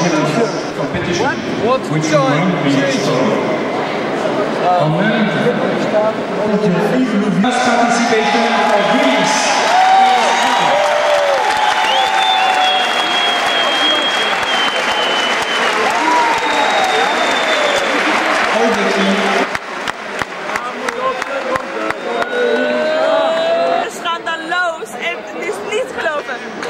of competition, which be story. En même First participation for Greece. Schandaloos. En het is niet te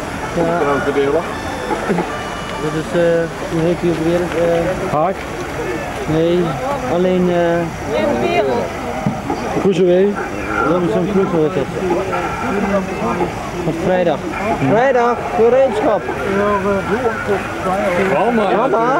Krokodillen. Dat is, eh hoe heet die ook weer? Eh, Haak. nee, alleen eh Crusoe. Robinson Crusoe is het. Op vrijdag. Vrijdag, gereedschap. Allemaal. Mama.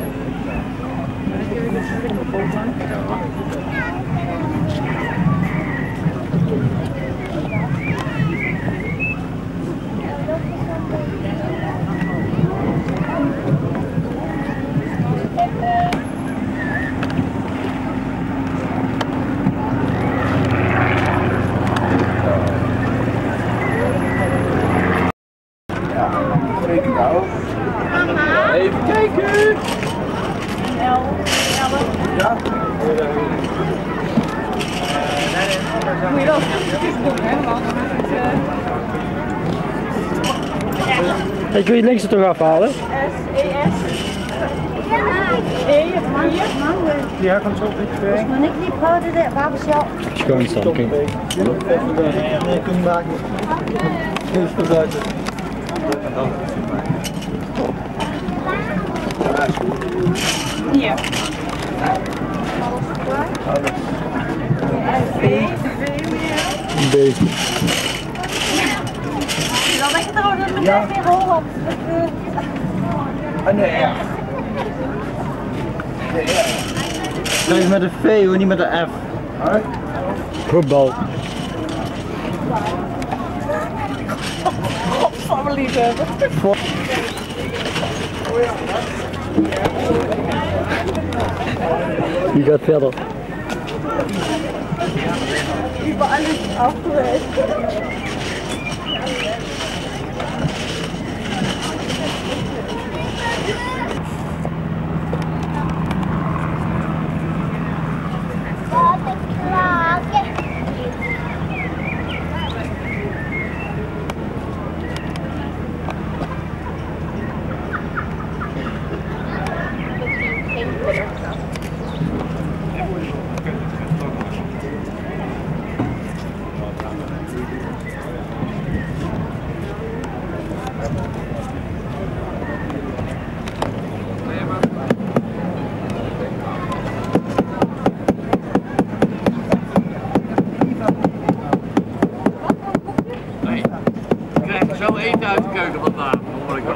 Mama. Dave, take it. No, no. Even kijken. Ik wil je links er toch afhalen? Ja, komt zo op twee. Maar ik liep gewoon de babesjal. Schoon staan. oké. Een beetje. Dan denk je trouwens dat meteen weer Holland. Ah, nee, ja. Kijk met een V hoor, niet met een F. Voetbal. Die gaat verder. Wat een kraken. eten uit de keuken vandaan, hoor ik al.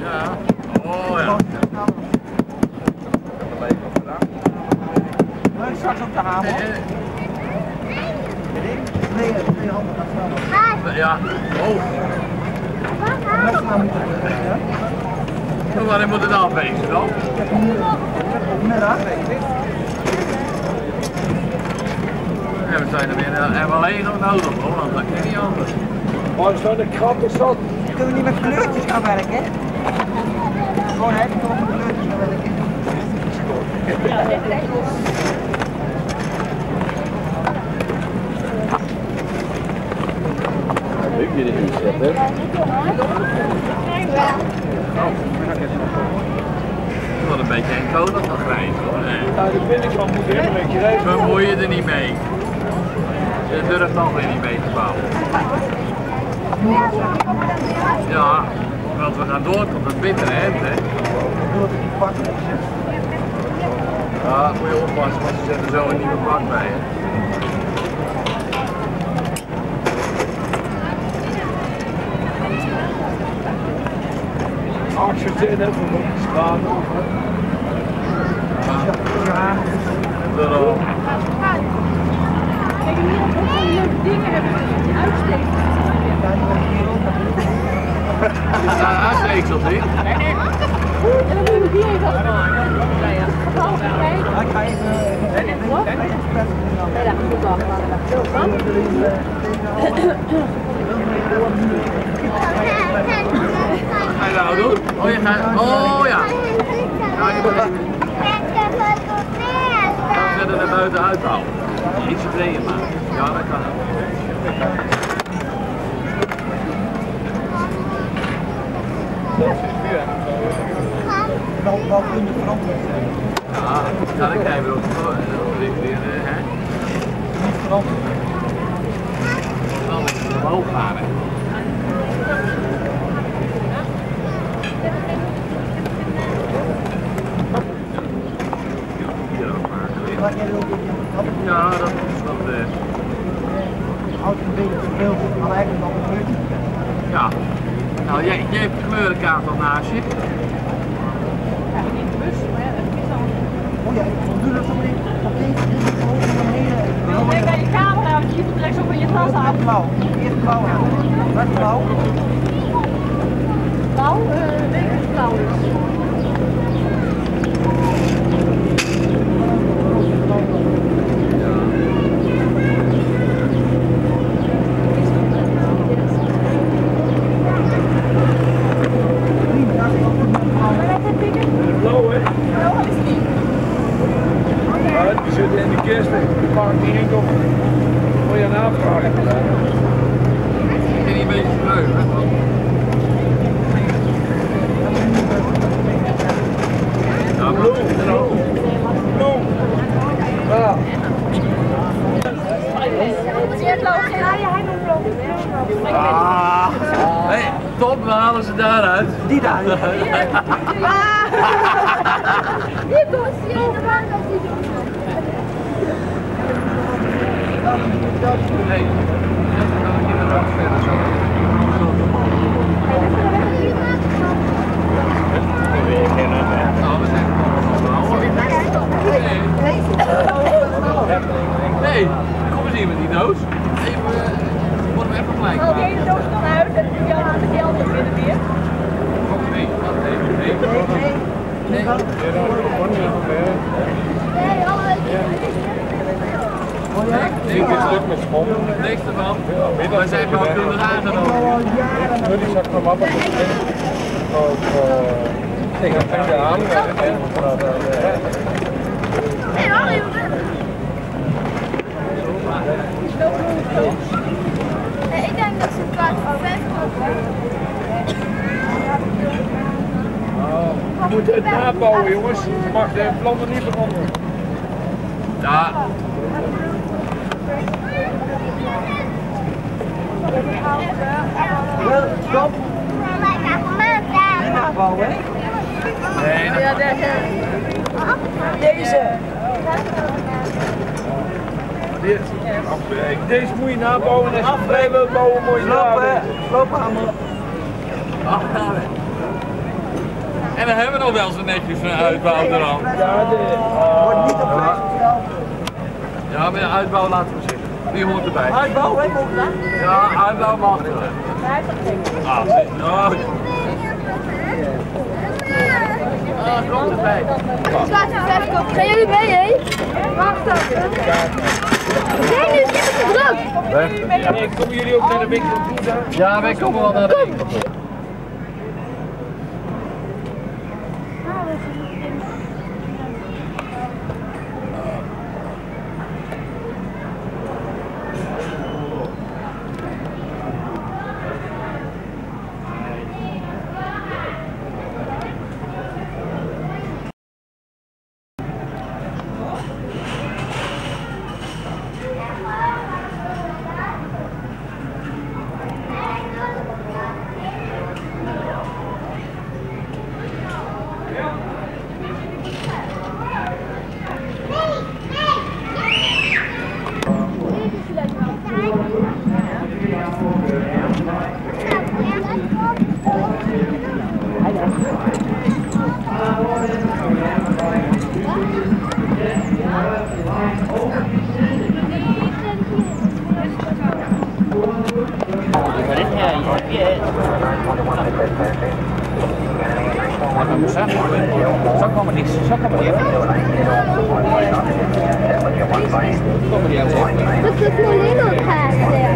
Ja. Oh ja. Straks op de hamer. Eh, Nee, twee handen gaan samen. eh, Ja. Oh. Maar wanneer moet het afwezen dan? Middag. Ja, we zijn er weer hebben alleen nog nodig hoor, want dat kan niet anders. Maar zo de krant is zat. Kunnen we niet met kleurtjes gaan werken? Gewoon hè, gewoon met kleurtjes gaan werken. Ik je erin zetten. Wat een beetje een cola van grijs hoor. Ja, binnenkant moet helemaal een keer Bemoei je er niet mee. Je durft nog weer niet mee te bouwen. Ja, want we gaan door tot het bittere eind hè. Ja, moet je oppassen, want ze zetten zo een nieuwe pak bij je. Als je het in hebt, dan. Daarom. Kijk, hier ook wel leuke dingen hebben die uitsteken. Is daar uitsteeksels in? En dan moet je die even. Ja, ja. Ik ga even... Wat? Dat moet wel. Ga je doen? Oh, je gaat... Oh ja. Ja, je moet buiten uithouden. Iets breder maken. Ja, dat kan Wel, wel kun je veranderen. Ja, ja dan krijgen we ook weer, weer hè? Niet veranderen. Dan moet het omhoog gaan, hè? Dat Ja, dat is wat. eh, houdt een beetje te veel, maar eigenlijk al ja. Nou, jij, jij hebt de kleurenkaart al naast je. Oh ja, doe dat zo maar even. Op deze, dit is gewoon een hele... Kijk naar je camera, want je moet direct zo van je tas af. Eerst blauw. Eerst blauw aan. Wat blauw? Blauw, eh, weet ik blauw is. Blauw hè? Ja, die zitten in de kist. Ik mag niet enkel. Moet je een aanvragen. Ik ben niet een beetje verheugd, hè? want- Ja, maar Bloem. Bloem. Ja. Ah, hey, top, we halen ze daaruit. Die daar. Hier komt ze, de man dat die doet. Nee, dan kan ik hier ook verder zo. Nou, we zijn Nee, kom eens hier met die doos. Even, uh, worden we even gelijk Haal die maken. ene doos dan uit en doe Jan aan de geld in binnen weer. Oh, nee, wacht even. Nee, nee. Nee, niks stuk met schom. Niks ervan. Wij zijn wel kunnen aangenomen. Jullie zag maar wat op Ik heb de aan. Ik denk dat ze kwart voor vijf We moeten het nabouwen jongens. Je mag de plannen niet veranderen. Ja, Wel, stop. Nabouwen. nee, dat Ja, dat is Deze. Deze moet je nabouwen en wilt bouwen je Lopen, lopen allemaal. En dan hebben we nog wel zo netjes een uitbouw er al. Ja, de, wordt niet op Ja, maar uitbouw laten we zitten. Die hoort erbij. Uitbouw, hè, mogen dat? Ja, uitbouw mag er. Ah, zit nooit. Ah, komt erbij. Slaat je vijf kop. Gaan jullie mee, hé? Wacht even. Nee, nu is het te druk. Nee, komen jullie ook naar de winkel? Ja, wij komen wel naar de winkel toe. Zo kan maar niks. Zo kan maar niet. Dat is een little cat there.